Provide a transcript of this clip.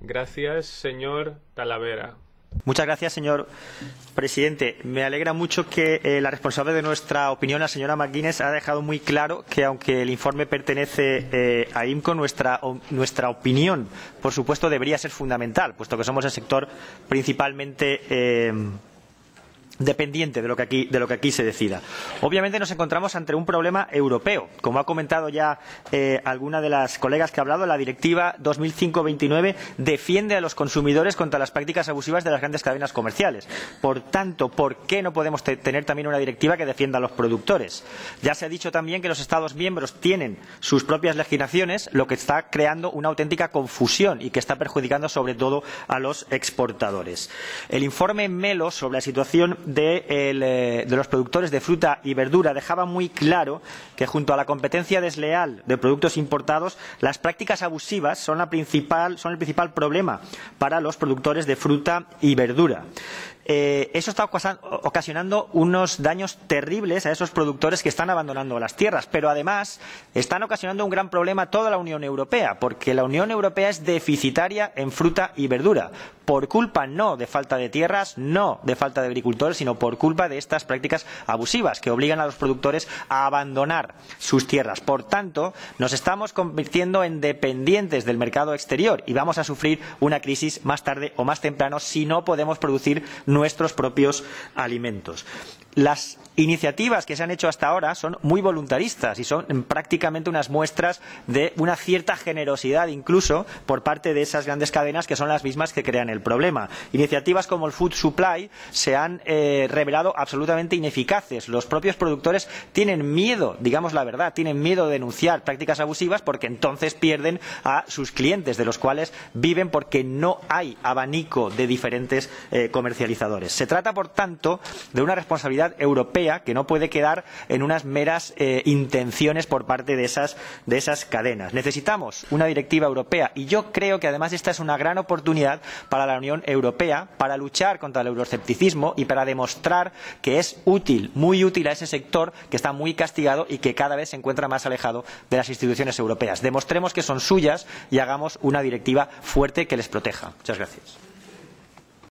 Gracias, señor Talavera. Muchas gracias, señor presidente. Me alegra mucho que eh, la responsable de nuestra opinión, la señora McGuinness, ha dejado muy claro que, aunque el informe pertenece eh, a IMCO, nuestra, nuestra, opinión, por supuesto, debería ser fundamental, puesto que somos el sector principalmente. Eh, dependiente de lo, que aquí, de lo que aquí se decida. Obviamente nos encontramos ante un problema europeo. Como ha comentado ya eh, alguna de las colegas que ha hablado, la Directiva 2005-29 defiende a los consumidores contra las prácticas abusivas de las grandes cadenas comerciales. Por tanto, ¿por qué no podemos tener también una directiva que defienda a los productores? Ya se ha dicho también que los Estados miembros tienen sus propias legislaciones, lo que está creando una auténtica confusión y que está perjudicando sobre todo a los exportadores. El informe Melo sobre la situación de, eh, de, los productores de fruta y verdura. Dejaba muy claro que junto a la competencia desleal de productos importados, las prácticas abusivas son, la principal, son el principal problema para los productores de fruta y verdura eh, eso está ocasionando unos daños terribles a esos productores que están abandonando las tierras, pero además están ocasionando un gran problema a toda la Unión Europea, porque la Unión Europea es deficitaria en fruta y verdura, por culpa no de falta de tierras, no de falta de agricultores, sino por culpa de estas prácticas abusivas que obligan a los productores a abandonar sus tierras. Por tanto, nos estamos convirtiendo en dependientes del mercado exterior y vamos a sufrir una crisis más tarde o más temprano si no podemos producir nuestros propios alimentos. Las iniciativas que se han hecho hasta ahora son muy voluntaristas y son prácticamente unas muestras de una cierta generosidad incluso por parte de esas grandes cadenas que son las mismas que crean el problema. Iniciativas como el Food Supply se han eh, revelado absolutamente ineficaces. Los propios productores tienen miedo, digamos la verdad, tienen miedo de denunciar prácticas abusivas porque entonces pierden a sus clientes, de los cuales viven porque no hay abanico de diferentes eh, comercializadores. Se trata, por tanto, de una responsabilidad europea que no puede quedar en unas meras eh, intenciones por parte de esas, de esas cadenas. Necesitamos una directiva europea y yo creo que además esta es una gran oportunidad para la Unión Europea para luchar contra el euroescepticismo y para demostrar que es útil, muy útil a ese sector que está muy castigado y que cada vez se encuentra más alejado de las instituciones europeas. Demostremos que son suyas y hagamos una directiva fuerte que les proteja. Muchas gracias.